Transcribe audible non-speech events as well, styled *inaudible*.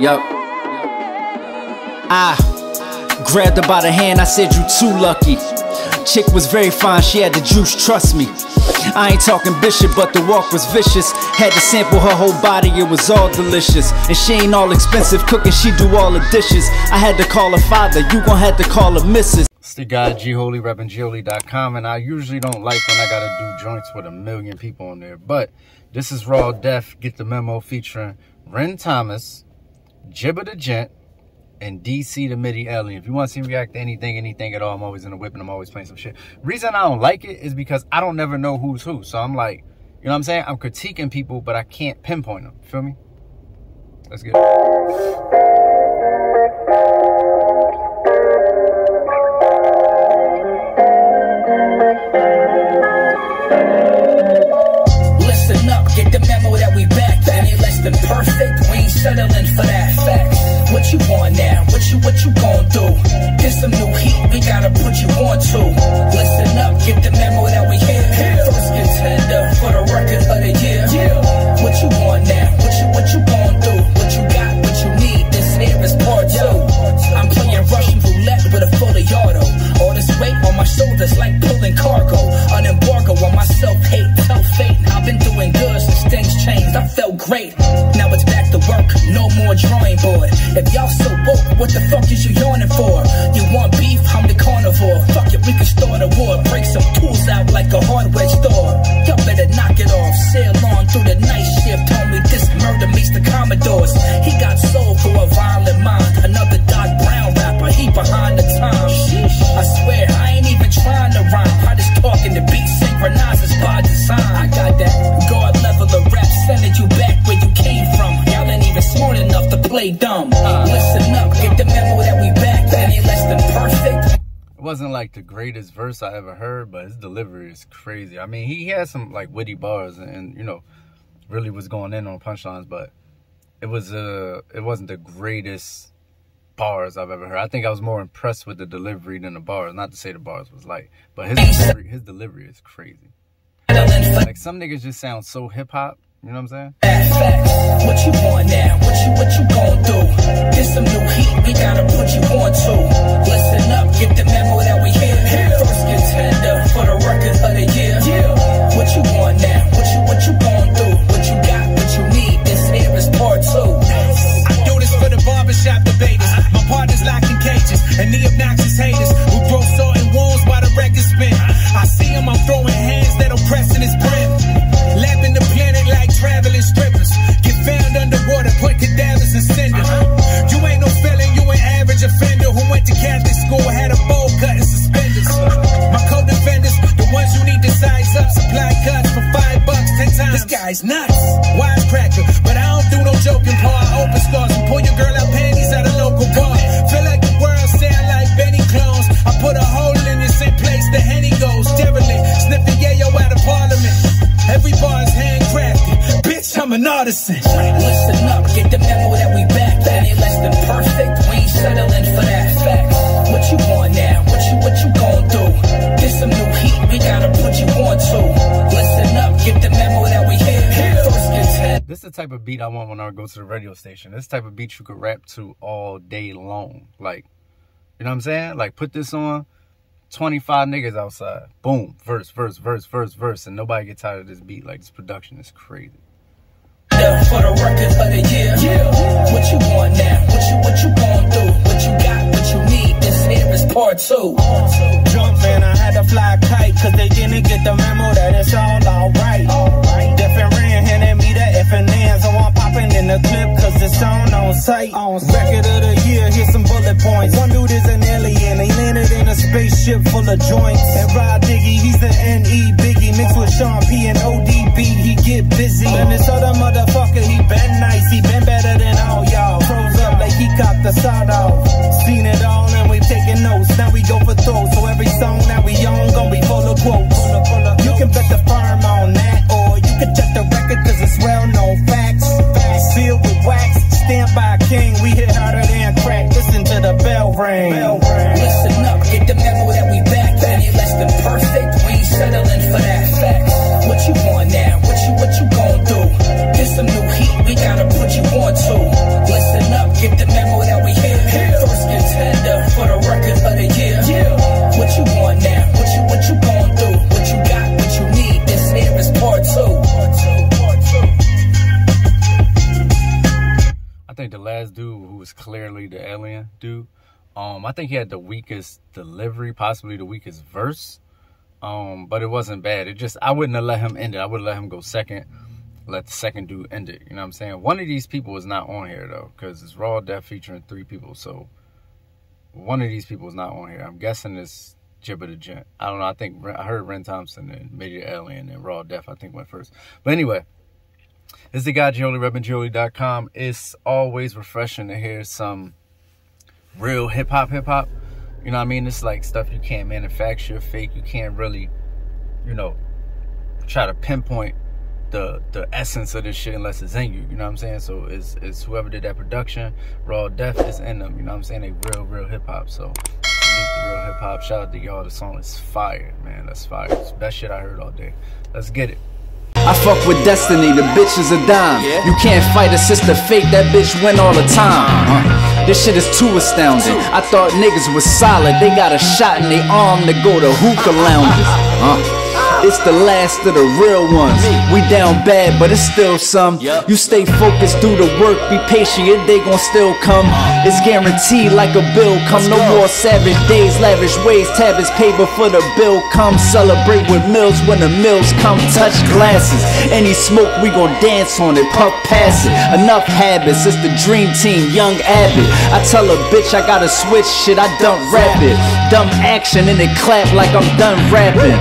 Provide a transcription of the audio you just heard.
Yup. I grabbed her by the hand, I said, You too lucky. Chick was very fine, she had the juice, trust me. I ain't talking bishop, but the walk was vicious. Had to sample her whole body, it was all delicious. And she ain't all expensive, cooking, she do all the dishes. I had to call her father, you gon' have to call her missus. It's the guy G Holy repping and I usually don't like when I gotta do joints with a million people on there. But this is Raw Deff, Get the Memo featuring Ren Thomas, Jibba the Gent, and DC the MIDI Alien. If you want to see me react to anything, anything at all, I'm always in the whip and I'm always playing some shit. Reason I don't like it is because I don't never know who's who. So I'm like, you know what I'm saying? I'm critiquing people, but I can't pinpoint them. Feel me? Let's get it. Listen up, get the memo that we back. Than perfect, we ain't settling for that. Facts. What you want now? What you what you gon' do? Get some new heat, we gotta put you on to. Listen up, get the memo that we If y'all so woke, what the fuck is you yawning for? You want beef? I'm the carnivore. Fuck it, we can start a war. Break some tools out like a hardware store. Y'all better knock it off. Sail on through the night shift. Me this murder meets the Commodores. He got soul for a violent mind. Another Doc Brown rapper. He behind the time. times. I swear I ain't even trying to rhyme. I just talking the beat synchronizes by design. I got that God level of rap, sending you back where you came from. Y'all ain't even smart enough to play dumb. Like the greatest verse I ever heard, but his delivery is crazy. I mean, he had some like witty bars and, and, you know, really was going in on punchlines, but it was uh it wasn't the greatest bars I've ever heard. I think I was more impressed with the delivery than the bars. Not to say the bars was light, but his delivery, his delivery is crazy. Like some niggas just sound so hip hop. You know what I'm saying? What you want now? What you what you? Get some new heat, we gotta put you on to. Listen up, get the the obnoxious I'm an artisan. Listen up, get the memo that we back. Any less than perfect, we ain't settling for that. Facts. What you want now? What you what you gon' do? Get some new heat, we gotta put you on to. Listen up, get the memo that we here. This is the type of beat I want when I go to the radio station. This type of beat you could rap to all day long. Like, you know what I'm saying? Like, put this on, 25 niggas outside. Boom. Verse, verse, verse, verse, verse. And nobody gets tired of this beat. Like, this production is crazy. For the record of the year. What you want now? What you what you gon' do? What you got? What you need? This here is part two. Jump man, I had to fly a kite cause they didn't get the memo that it's all alright. Different ran handed me the F and N, so I'm popping in the clip cause it's on on sight. Record of the year, here's some bullet points. One dude is an spaceship full of joints. And Rod Diggy, he's the NE Biggie, mixed with Sean P and ODB, he get busy. And this other motherfucker, he been nice, he been better than all y'all. Froze up like he cocked the sawed off. Seen it all and we taking notes, now we go for throws. So every song that we own gon' be full of quotes. You can bet the firm on that, or you can check the record cause it's well known facts. Sealed with wax, stand by king, we hit harder than crack. Listen to the bell ring. Listen up, settling for that fact. What you want now? What you what you gon' do? Get some new heat, we gotta put you on to. Listen up, get the memo that we here. First contender for the record of the year. Yeah. What you want now? What you what you gon' do? What you got? What you need? This here is part two. I think the last dude who was clearly the alien dude. Um, I think he had the weakest delivery, possibly the weakest verse. Um, but it wasn't bad. It just I wouldn't have let him end it. I would have let him go second. Let the second dude end it. You know what I'm saying? One of these people is not on here though, because it's Raw Deff featuring three people. So one of these people is not on here. I'm guessing it's Jibba the Gent. I don't know. I think I heard Ren Thompson and Major Alien and Raw Deff. I think went first. But anyway, it's the guy repping G-Holy.com. It's always refreshing to hear some real hip hop, hip hop. You know what I mean? It's like stuff you can't manufacture, fake. You can't really, you know, try to pinpoint the the essence of this shit unless it's in you. You know what I'm saying? So it's it's whoever did that production, Raw death is in them. You know what I'm saying? They real, real hip hop. So real hip hop. Shout out to y'all. The song is fire, man. That's fire. It's best shit I heard all day. Let's get it. I fuck with destiny, the bitch is a dime. You can't fight a sister fate, that bitch win all the time. Uh, this shit is too astounding. I thought niggas was solid, they got a shot in their arm to go to hookah lounges. *laughs* Uh, it's the last of the real ones. We down bad, but it's still some. You stay focused, do the work, be patient, day gon' still come. It's guaranteed like a bill come. No more savage days, lavish ways, tab is paper for the bill come. Celebrate with mills when the mills come. Touch glasses. Any smoke, we gon' dance on it, puff past it. Enough habits, it's the dream team, young Abbott. I tell a bitch I gotta switch shit, I dump rap it. Dumb action and it clap like I'm done rapping.